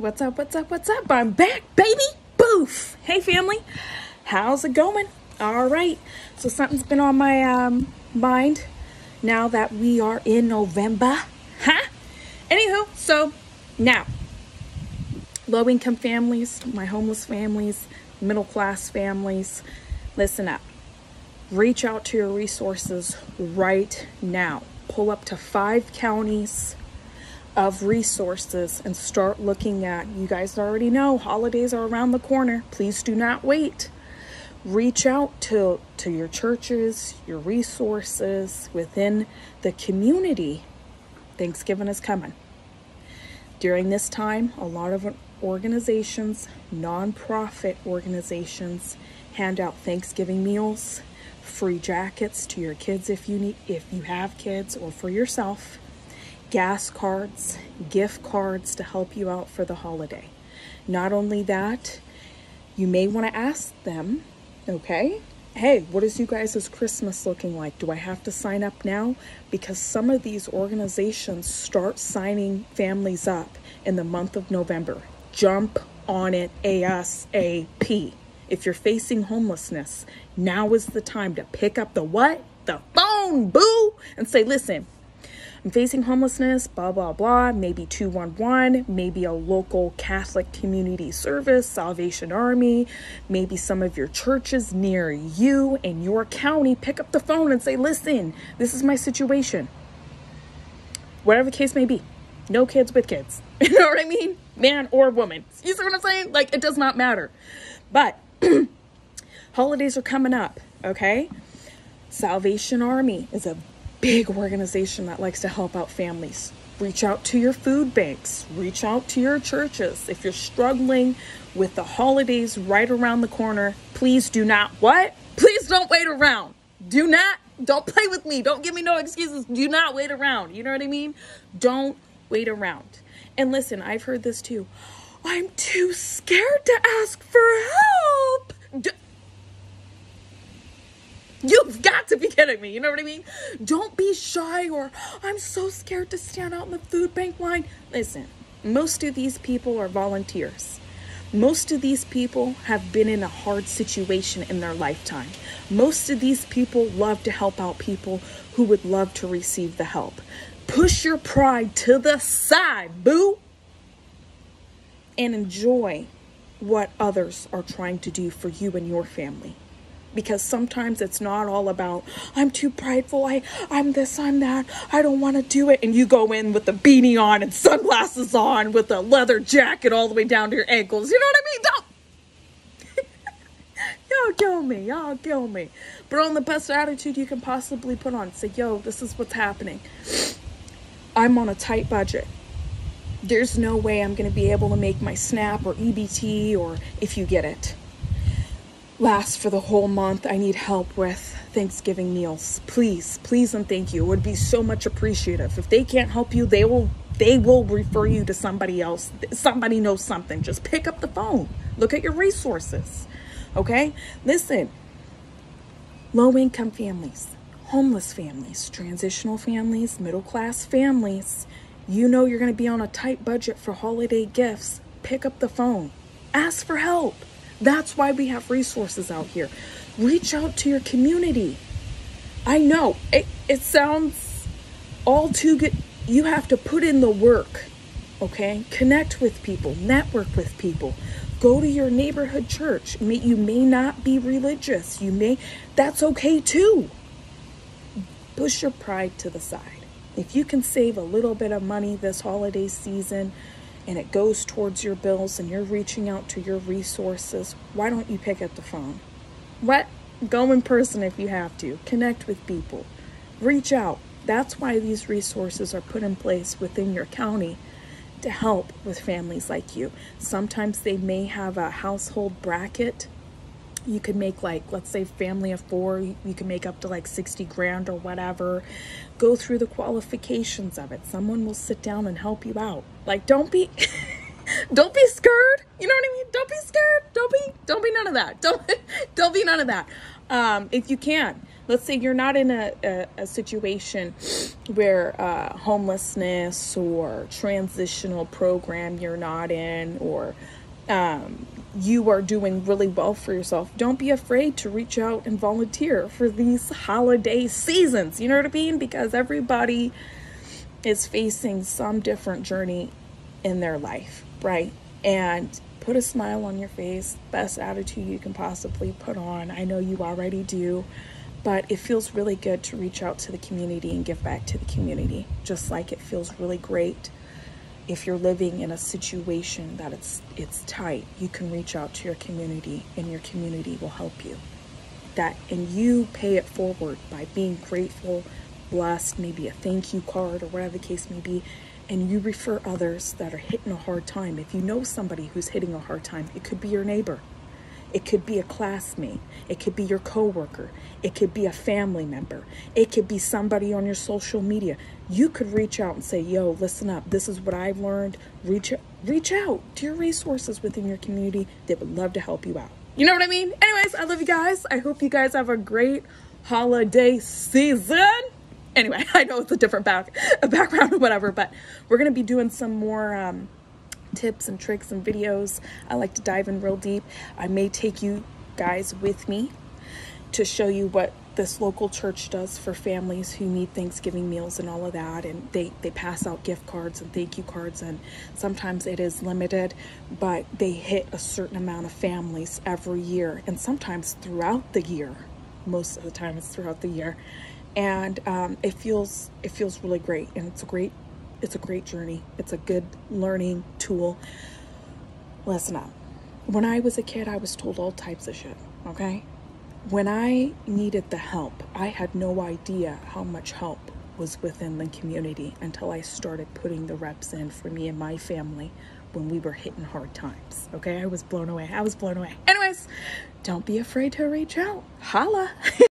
What's up? What's up? What's up? I'm back, baby. Boof. Hey, family. How's it going? All right. So something's been on my um, mind now that we are in November. Huh? Anywho, so now low income families, my homeless families, middle class families, listen up. Reach out to your resources right now. Pull up to five counties of resources and start looking at. You guys already know holidays are around the corner. Please do not wait. Reach out to, to your churches, your resources within the community. Thanksgiving is coming. During this time, a lot of organizations, nonprofit organizations, hand out Thanksgiving meals, free jackets to your kids if you need if you have kids or for yourself gas cards, gift cards to help you out for the holiday. Not only that, you may want to ask them, okay, hey, what is you guys' Christmas looking like? Do I have to sign up now? Because some of these organizations start signing families up in the month of November. Jump on it ASAP. If you're facing homelessness, now is the time to pick up the what? The phone, boo, and say, listen, I'm facing homelessness, blah, blah, blah, maybe 211, maybe a local Catholic community service, Salvation Army, maybe some of your churches near you in your county. Pick up the phone and say, listen, this is my situation. Whatever the case may be. No kids with kids. You know what I mean? Man or woman. You see what I'm saying? Like, it does not matter. But holidays are coming up, okay? Salvation Army is a big organization that likes to help out families. Reach out to your food banks, reach out to your churches. If you're struggling with the holidays right around the corner, please do not what? Please don't wait around. Do not don't play with me. Don't give me no excuses. Do not wait around. You know what I mean? Don't wait around. And listen, I've heard this too. I'm too scared to ask for help. You've got to be kidding me. You know what I mean? Don't be shy or I'm so scared to stand out in the food bank line. Listen, most of these people are volunteers. Most of these people have been in a hard situation in their lifetime. Most of these people love to help out people who would love to receive the help. Push your pride to the side, boo, and enjoy what others are trying to do for you and your family because sometimes it's not all about i'm too prideful. I i'm this i'm that. I don't want to do it. And you go in with the beanie on and sunglasses on with a leather jacket all the way down to your ankles. You know what i mean? Don't. Y'all kill me. Y'all kill me. But on the best attitude you can possibly put on say yo this is what's happening. I'm on a tight budget. There's no way i'm going to be able to make my snap or ebt or if you get it last for the whole month. I need help with Thanksgiving meals. Please, please and thank you. It would be so much appreciative. If they can't help you, they will they will refer you to somebody else. Somebody knows something. Just pick up the phone. Look at your resources. Okay? Listen. Low income families, homeless families, transitional families, middle class families. You know you're going to be on a tight budget for holiday gifts. Pick up the phone. Ask for help. That's why we have resources out here. Reach out to your community. I know it, it sounds all too good. You have to put in the work, okay? Connect with people, network with people. Go to your neighborhood church. You may not be religious. You may, that's okay too. Push your pride to the side. If you can save a little bit of money this holiday season, and it goes towards your bills and you're reaching out to your resources, why don't you pick up the phone? What? Go in person if you have to. Connect with people. Reach out. That's why these resources are put in place within your county to help with families like you. Sometimes they may have a household bracket you could make like let's say family of four you can make up to like 60 grand or whatever. Go through the qualifications of it. Someone will sit down and help you out. Like don't be don't be scared. You know what i mean? Don't be scared. Don't be don't be none of that. Don't don't be none of that. Um if you can let's say you're not in a, a, a situation where uh, homelessness or transitional program you're not in or um, you are doing really well for yourself, don't be afraid to reach out and volunteer for these holiday seasons. You know what I mean? Because everybody is facing some different journey in their life, right? And put a smile on your face, best attitude you can possibly put on. I know you already do, but it feels really good to reach out to the community and give back to the community, just like it feels really great if you're living in a situation that it's it's tight, you can reach out to your community and your community will help you. That and you pay it forward by being grateful, blessed, maybe a thank you card or whatever the case may be, and you refer others that are hitting a hard time. If you know somebody who's hitting a hard time, it could be your neighbor. It could be a classmate. It could be your coworker. It could be a family member. It could be somebody on your social media. You could reach out and say, "Yo, listen up. This is what I've learned." Reach reach out to your resources within your community. They would love to help you out. You know what I mean? Anyways, I love you guys. I hope you guys have a great holiday season. Anyway, I know it's a different back background or whatever, but we're gonna be doing some more um, tips and tricks and videos. I like to dive in real deep. I may take you guys with me to show you what this local church does for families who need Thanksgiving meals and all of that. And they, they pass out gift cards and thank you cards. And sometimes it is limited, but they hit a certain amount of families every year and sometimes throughout the year. Most of the time it's throughout the year. And um, it feels it feels really great and it's a great it's a great journey. It's a good learning tool. Listen up. When I was a kid, I was told all types of shit, okay? When I needed the help, I had no idea how much help was within the community until I started putting the reps in for me and my family when we were hitting hard times. Okay, I was blown away. I was blown away. Anyways, don't be afraid to reach out. Holla.